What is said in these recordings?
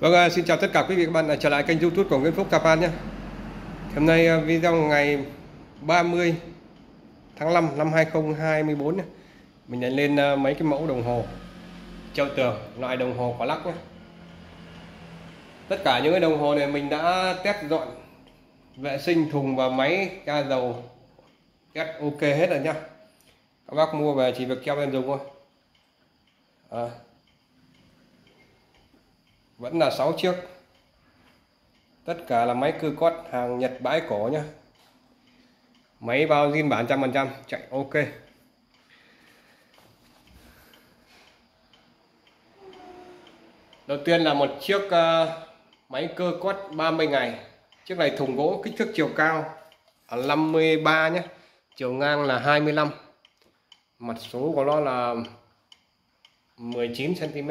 Vâng, à, xin chào tất cả quý vị các bạn đã trở lại kênh youtube của Nguyễn Phúc Japan nhé. Hôm nay à, video ngày 30 tháng 5 năm 2024 nhé. Mình nhận lên à, mấy cái mẫu đồng hồ. Treo tường, loại đồng hồ có lắc nhé. Tất cả những cái đồng hồ này mình đã test dọn vệ sinh thùng và máy ga dầu test ok hết rồi nhá. Các bác mua về chỉ việc treo lên dùng thôi. À, vẫn là 6 chiếc. Tất cả là máy cưa cót hàng Nhật bãi cổ nhá. Máy bao zin bản trăm phần trăm chạy ok. Đầu tiên là một chiếc uh, máy cơ quát 30 ngày. Chiếc này thùng gỗ kích thước chiều cao là 53 nhé chiều ngang là 25 mặt số của nó là 19 cm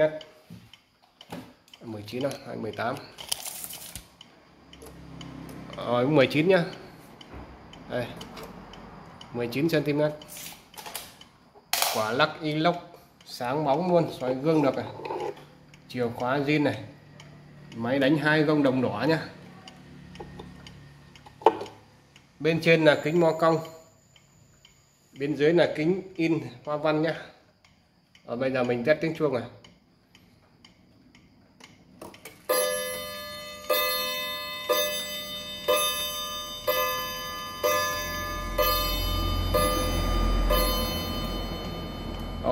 19 đâu, 18 Rồi 19 nhá. Đây 19 cm Quả lắc inox sáng bóng luôn, xoay gương được này. Chìa khóa zin này. Máy đánh hai gông đồng đỏ nhá. Bên trên là kính mo cong. Bên dưới là kính in hoa văn nhá. Ở bây giờ mình test tiếng chuông này.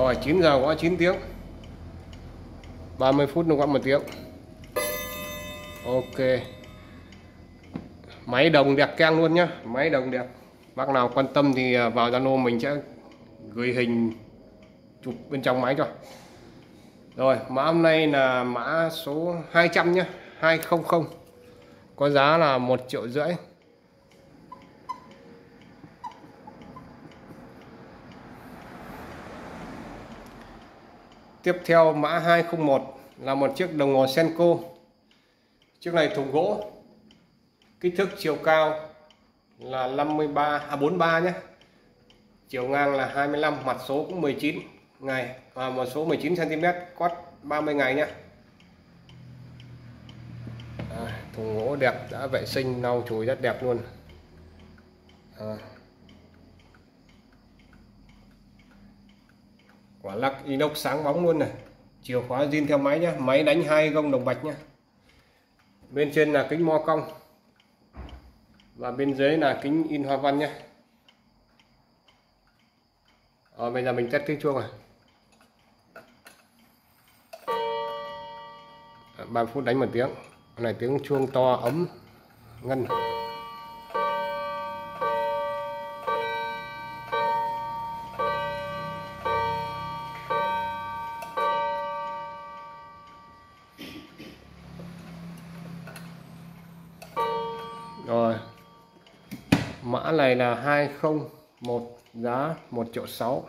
Rồi 9 giờ có 9 tiếng. 30 phút nó có một tiếng. Ok. Máy đồng đẹp keng luôn nhá, Máy đồng đẹp. Bác nào quan tâm thì à, vào Zalo mình sẽ gửi hình chụp bên trong máy cho. Rồi, mã hôm nay là mã số 200 nhá 200 Có giá là 1 triệu rưỡi. Tiếp theo mã 201 là một chiếc đồng hồ Senko. Chiếc này thùng gỗ. Kích thước chiều cao là 53 à 43 nhé. Chiều ngang là 25, mặt số cũng 19 ngày và một số 19 cm, cốt 30 ngày nhé. À, thùng gỗ đẹp, đã vệ sinh lau chùi rất đẹp luôn. À. quả lắc inox sáng bóng luôn này. Chìa khóa zin theo máy nhé máy đánh hai gông đồng bạch nhé bên trên là kính mo cong. Và bên dưới là kính in hoa văn nhé rồi ờ, bây giờ mình test tiếng chuông này 3 phút đánh một tiếng. Này tiếng chuông to ấm, ngân. Rồi. Mã này là 201 giá 1 triệu 6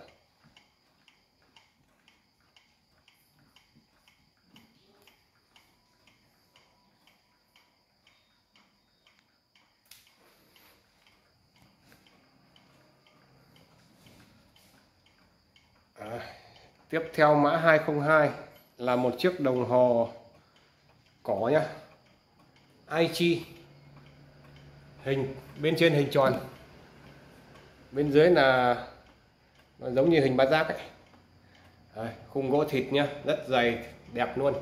à, tiếp theo mã 202 là một chiếc đồng hồ cỏ nhá. Aichi hình bên trên hình tròn. Bên dưới là nó giống như hình bát giác ấy. Đấy, khung gỗ thịt nhá rất dày đẹp luôn.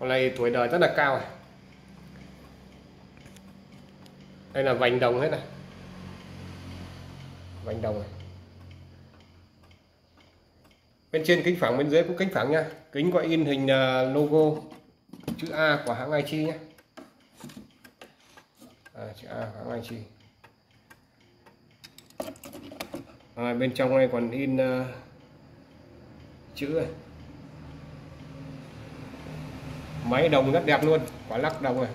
Con này tuổi đời rất là cao này. đây là vành đồng hết này. Vành đồng này. Bên trên kính phẳng bên dưới cũng kính phẳng nha kính có in hình à, logo chữ A của hãng Aichi nhé à, chữ A hãng anh chị. À, bên trong này còn in uh, chữ này. Máy đồng rất đẹp luôn quả lắc đồng này.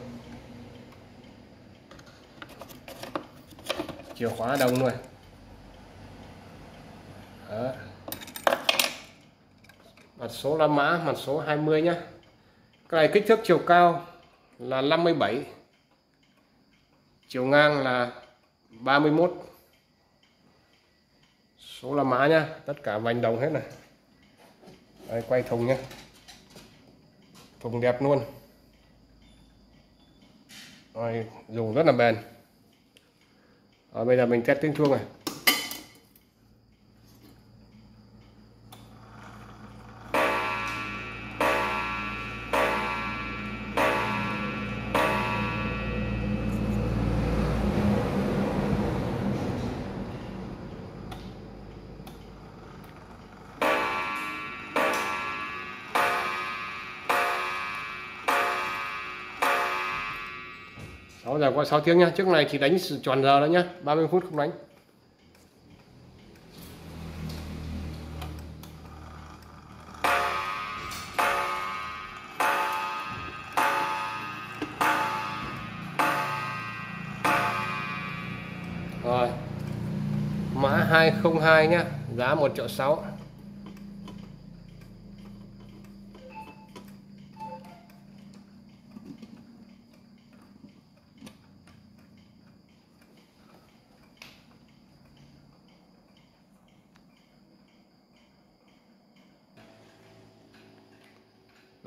Chìa khóa đồng rồi Đó. mặt số la mã mặt số 20 nhá. Cái này kích thước chiều cao là 57 chiều ngang là 31 số là má nhá tất cả vành đồng hết này. Đây, quay thùng nhá. Thùng đẹp luôn. Rồi dùng rất là bền. Rồi bây giờ mình test tiếng chuông này. 6 giờ qua 6 tiếng nhá, trước này chỉ đánh tròn giờ đó nhá 30 phút không đánh. Rồi, mã 202 nhá, giá 1 triệu 6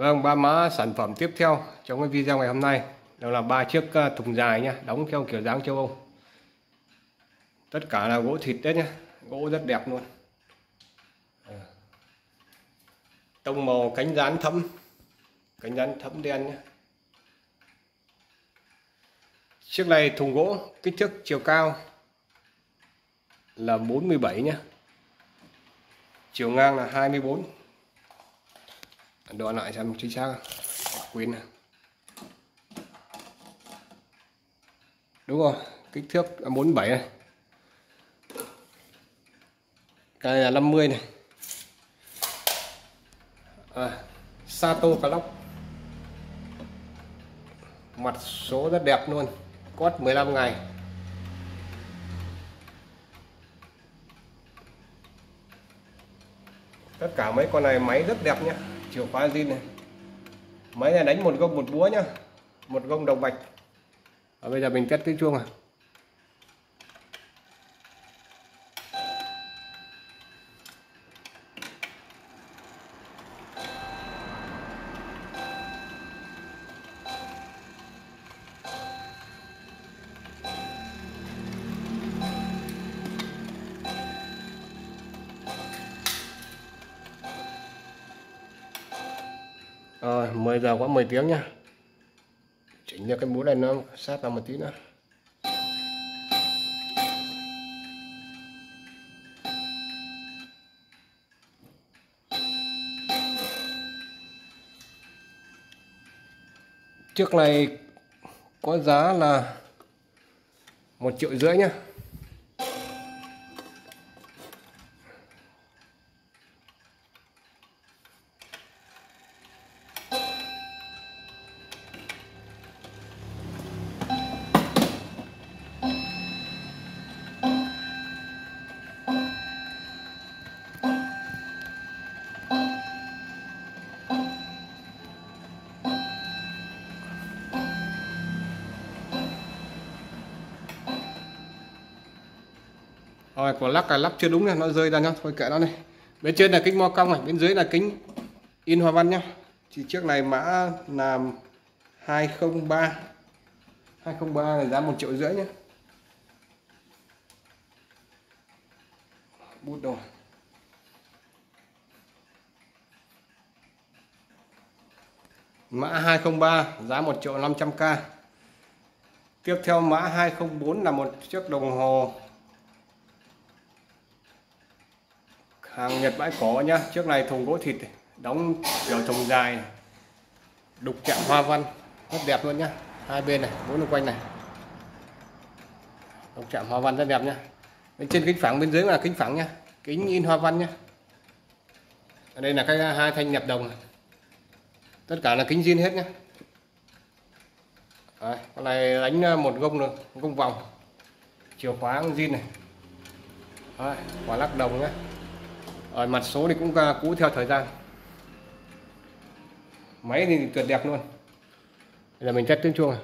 Vâng, ba mã sản phẩm tiếp theo trong cái video ngày hôm nay đó là ba chiếc ờ, thùng dài nhá, đóng theo kiểu dáng châu Âu. Tất cả là gỗ thịt đấy nhá, gỗ rất đẹp luôn. Ờ. Tông màu cánh rán thẫm, cánh rán thẫm đen nhá. Chiếc này thùng gỗ kích thước chiều cao là 47 nhá. Chiều ngang là 24 đo lại xem chính xác quên này. đúng rồi kích thước 47 này. Cái này là 50 này. À, Sato Clock. Mặt số rất đẹp luôn. Cốt 15 ngày. Tất cả mấy con này máy rất đẹp nhé chìa khóa zin này. Máy này đánh một gông một búa nhá. Một gông đồng bạch. Và bây giờ mình test tiếng chuông à? Rồi 10 giờ quá 10 tiếng nha Chỉnh cho cái mũ này nó sát vào một tí nữa. Chiếc này có giá là một triệu rưỡi nhá. Rồi còn lắc cài lắp chưa đúng này, nó rơi ra nhá. Thôi, kệ nó này. Bên trên là kính mo cong này, bên dưới là kính in hoa văn nhá. Thì chiếc này mã là 203 203 là giá một triệu rưỡi nhé bút đồ mã 203 giá 1 triệu 500k tiếp theo mã 204 là một chiếc đồng hồ. Hàng Nhật bãi cỏ nhá. Trước này thùng gỗ thịt đóng kiểu thùng dài đục chạm hoa văn rất đẹp luôn nhá. Hai bên này bốn quanh này. Đục chạm hoa văn rất đẹp nhá. Bên trên kính phẳng bên dưới là kính phẳng nhá. Kính in hoa văn nhá. Ở đây là cái uh, hai thanh nhập đồng này. tất cả là kính zin hết nhá. Đấy, con này đánh uh, một gông được gông vòng. Chìa khóa zin này. Đấy, quả lắc đồng nhá ở mặt số thì cũng à, cũ theo thời gian. Máy thì tuyệt đẹp luôn. Bây giờ mình test tiếng chuông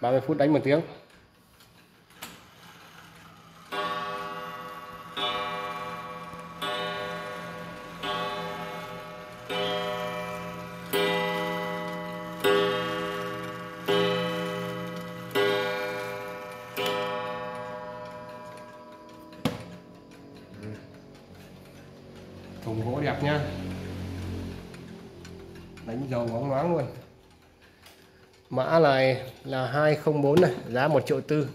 30 phút đánh một tiếng. Đẹp nha. Đánh dầu bóng loáng luôn. Mã này là 204 này giá 1 triệu tư.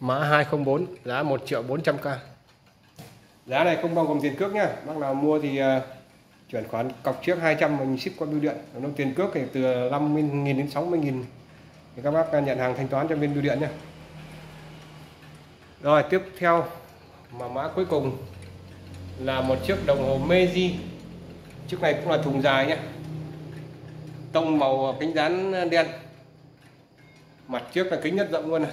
Mã 204 giá 1 triệu 400k giá này không bao gồm tiền cước nha. Bác nào mua thì uh, chuyển khoản cọc trước 200 mình ship qua bưu điện. Còn tiền cước thì từ 50.000 đến 60.000 thì các bác nhận hàng thanh toán cho bên bưu điện nha. Rồi tiếp theo mà mã cuối cùng là một chiếc đồng hồ Meiji. Chiếc này cũng là thùng dài nhé. Tông màu kính dán đen. Mặt trước là kính nhất rộng luôn này.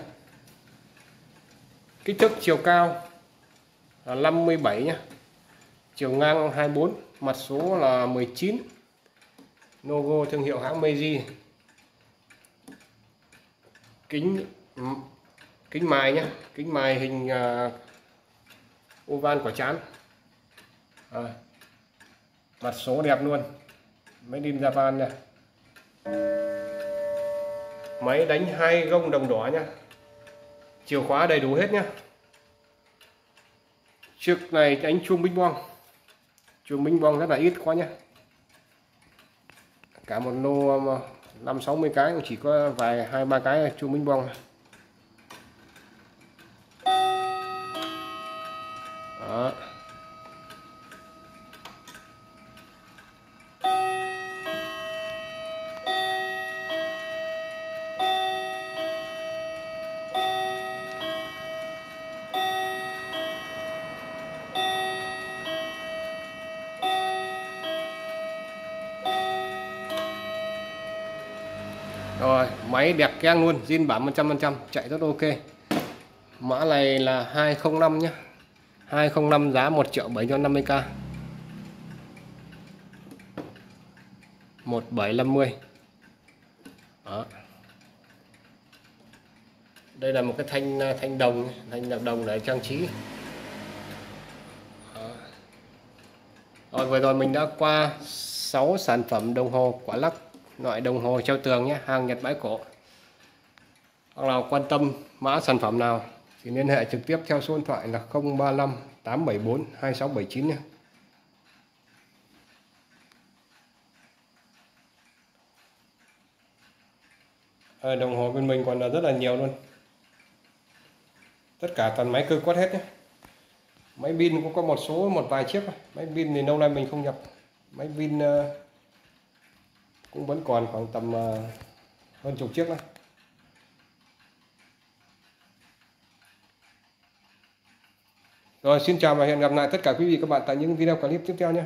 Kích thước chiều cao là 57 nhé. Chiều ngang 24 mặt số là 19 logo thương hiệu hãng Meiji. Kính kính mài nhé. Kính mài hình uh, oval quả chán. À, mặt số đẹp luôn. Máy in Japan nha. Máy đánh hai gông đồng đỏ nha, chìa khóa đầy đủ hết nhá chiếc này đánh chuông binh bong. Chuông binh bong rất là ít quá nhá cả một lô um, năm sáu mươi cái chỉ có vài hai ba cái chuông binh bong. Rồi, máy đẹp keng luôn, zin bản 100% chạy rất ok. Mã này là 205 nhé 205 giá 1 triệu 750k 1750 đó. Đây là một cái thanh à, thanh đồng thanh đồng để trang trí. Đó. rồi, vừa rồi mình đã qua 6 sản phẩm đồng hồ quả lắc loại đồng hồ treo tường nhé hàng Nhật bãi cổ. Hoặc là quan tâm mã sản phẩm nào thì liên hệ trực tiếp theo số điện thoại là 035 874 2679 nhé. À, đồng hồ bên mình còn là rất là nhiều luôn. Tất cả toàn máy cơ quát hết nhé. Máy pin cũng có một số một vài chiếc máy pin thì lâu nay mình không nhập. Máy pin uh, cũng vẫn còn khoảng tầm ờ, hơn chục chiếc nữa Rồi, xin chào và hẹn gặp lại tất cả quý vị các bạn tại những video clip tiếp theo nhé.